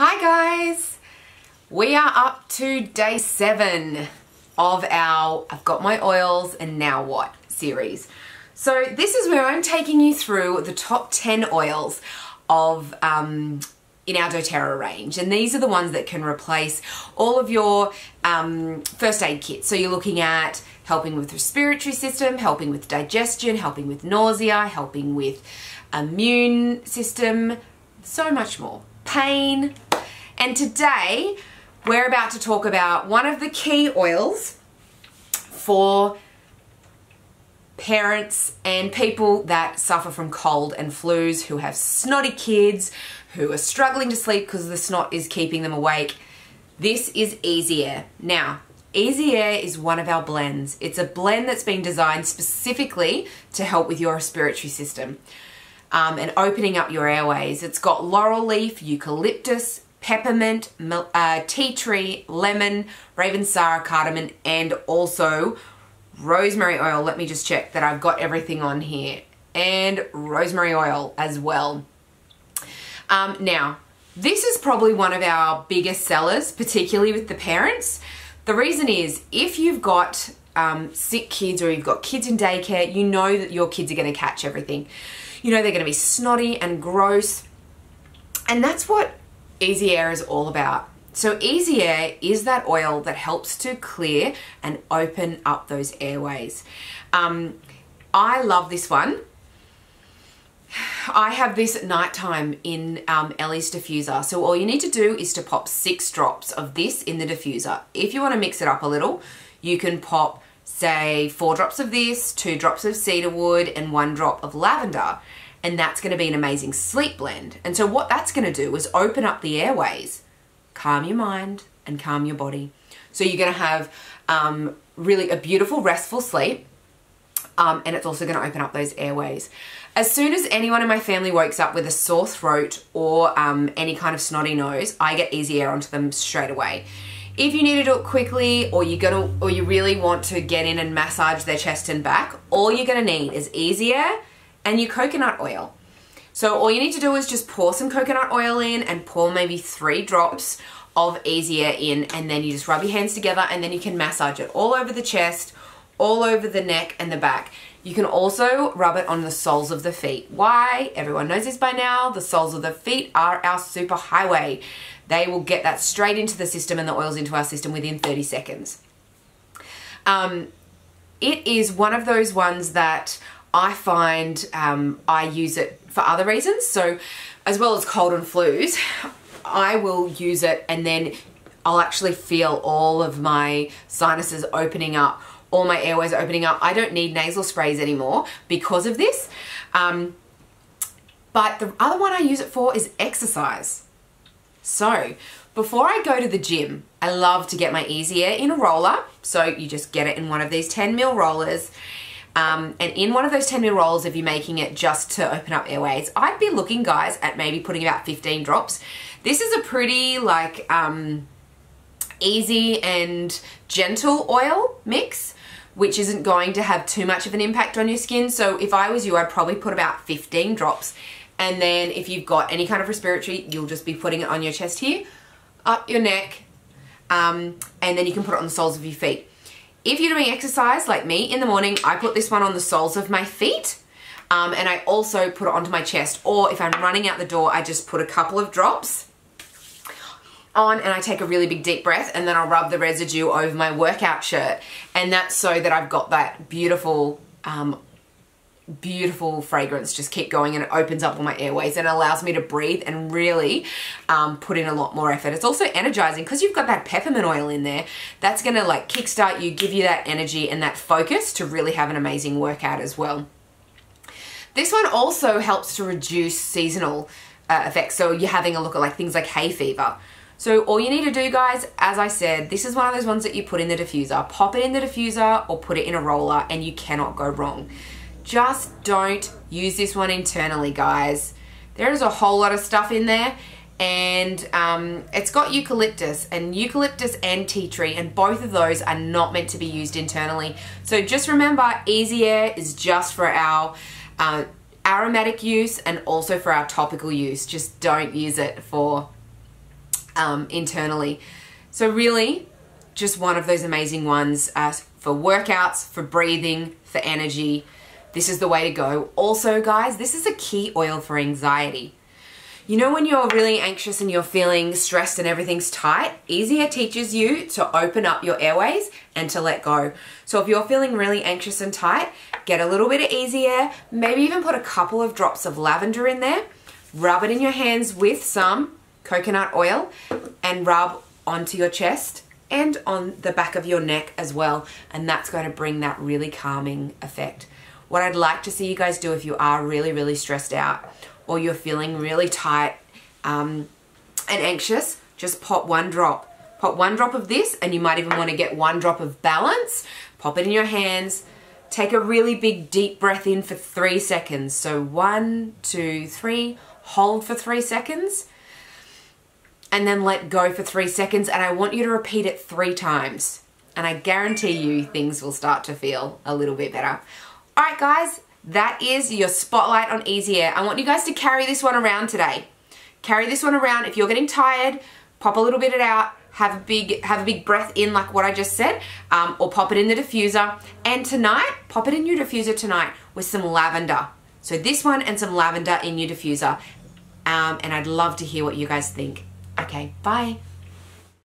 Hi guys! We are up to day seven of our I've got my oils and now what series. So this is where I'm taking you through the top 10 oils of um, in our doTERRA range and these are the ones that can replace all of your um, first aid kits. So you're looking at helping with respiratory system, helping with digestion, helping with nausea, helping with immune system, so much more. Pain, and today we're about to talk about one of the key oils for parents and people that suffer from cold and flus, who have snotty kids, who are struggling to sleep because the snot is keeping them awake. This is Easy Air. Now, Easy Air is one of our blends. It's a blend that's been designed specifically to help with your respiratory system um, and opening up your airways. It's got laurel leaf, eucalyptus, peppermint, uh, tea tree, lemon, ravensara, cardamom, and also rosemary oil. Let me just check that I've got everything on here. And rosemary oil as well. Um, now, this is probably one of our biggest sellers, particularly with the parents. The reason is if you've got um, sick kids or you've got kids in daycare, you know that your kids are going to catch everything. You know they're going to be snotty and gross. And that's what Easy Air is all about. So Easy Air is that oil that helps to clear and open up those airways. Um, I love this one. I have this at night time in um, Ellie's diffuser. So all you need to do is to pop six drops of this in the diffuser. If you want to mix it up a little, you can pop say four drops of this, two drops of cedarwood and one drop of lavender and that's going to be an amazing sleep blend. And so what that's going to do is open up the airways, calm your mind and calm your body. So you're going to have um, really a beautiful restful sleep um, and it's also going to open up those airways. As soon as anyone in my family wakes up with a sore throat or um, any kind of snotty nose, I get easy air onto them straight away. If you need to do it quickly or you're gonna or you really want to get in and massage their chest and back, all you're gonna need is easy air and your coconut oil. So all you need to do is just pour some coconut oil in and pour maybe three drops of Easy Air in and then you just rub your hands together and then you can massage it all over the chest, all over the neck and the back. You can also rub it on the soles of the feet. Why? Everyone knows this by now. The soles of the feet are our super highway. They will get that straight into the system and the oils into our system within 30 seconds. Um, it is one of those ones that I find um, I use it for other reasons. So as well as cold and flus, I will use it and then I'll actually feel all of my sinuses opening up, all my airways opening up. I don't need nasal sprays anymore because of this. Um, but the other one I use it for is exercise. So before I go to the gym, I love to get my Easy Air in a roller. So you just get it in one of these 10 mil rollers um, and in one of those 10 ml rolls, if you're making it just to open up airways, I'd be looking, guys, at maybe putting about 15 drops. This is a pretty, like, um, easy and gentle oil mix which isn't going to have too much of an impact on your skin. So if I was you, I'd probably put about 15 drops. And then if you've got any kind of respiratory, you'll just be putting it on your chest here, up your neck, um, and then you can put it on the soles of your feet. If you're doing exercise like me in the morning, I put this one on the soles of my feet. Um, and I also put it onto my chest. Or if I'm running out the door, I just put a couple of drops on and I take a really big deep breath and then I'll rub the residue over my workout shirt. And that's so that I've got that beautiful um, beautiful fragrance just keep going and it opens up all my airways and allows me to breathe and really um, put in a lot more effort. It's also energizing because you've got that peppermint oil in there. That's going to like kickstart you, give you that energy and that focus to really have an amazing workout as well. This one also helps to reduce seasonal uh, effects. So you're having a look at like things like hay fever. So all you need to do guys, as I said, this is one of those ones that you put in the diffuser. Pop it in the diffuser or put it in a roller and you cannot go wrong. Just don't use this one internally, guys. There is a whole lot of stuff in there and um, it's got eucalyptus and eucalyptus and tea tree and both of those are not meant to be used internally. So just remember Easy Air is just for our uh, aromatic use and also for our topical use. Just don't use it for um, internally. So really, just one of those amazing ones uh, for workouts, for breathing, for energy. This is the way to go. Also, guys, this is a key oil for anxiety. You know when you're really anxious and you're feeling stressed and everything's tight? Easy Air teaches you to open up your airways and to let go. So if you're feeling really anxious and tight, get a little bit of Easy Air, maybe even put a couple of drops of lavender in there, rub it in your hands with some coconut oil and rub onto your chest and on the back of your neck as well. And that's going to bring that really calming effect. What I'd like to see you guys do if you are really, really stressed out or you're feeling really tight um, and anxious, just pop one drop. Pop one drop of this and you might even want to get one drop of balance. Pop it in your hands. Take a really big deep breath in for three seconds. So one, two, three. Hold for three seconds and then let go for three seconds. And I want you to repeat it three times. And I guarantee you things will start to feel a little bit better. All right, guys, that is your spotlight on Easy Air. I want you guys to carry this one around today. Carry this one around. If you're getting tired, pop a little bit of it out, have a big have a big breath in like what I just said, um, or pop it in the diffuser. And tonight, pop it in your diffuser tonight with some lavender. So this one and some lavender in your diffuser. Um, and I'd love to hear what you guys think. Okay, bye.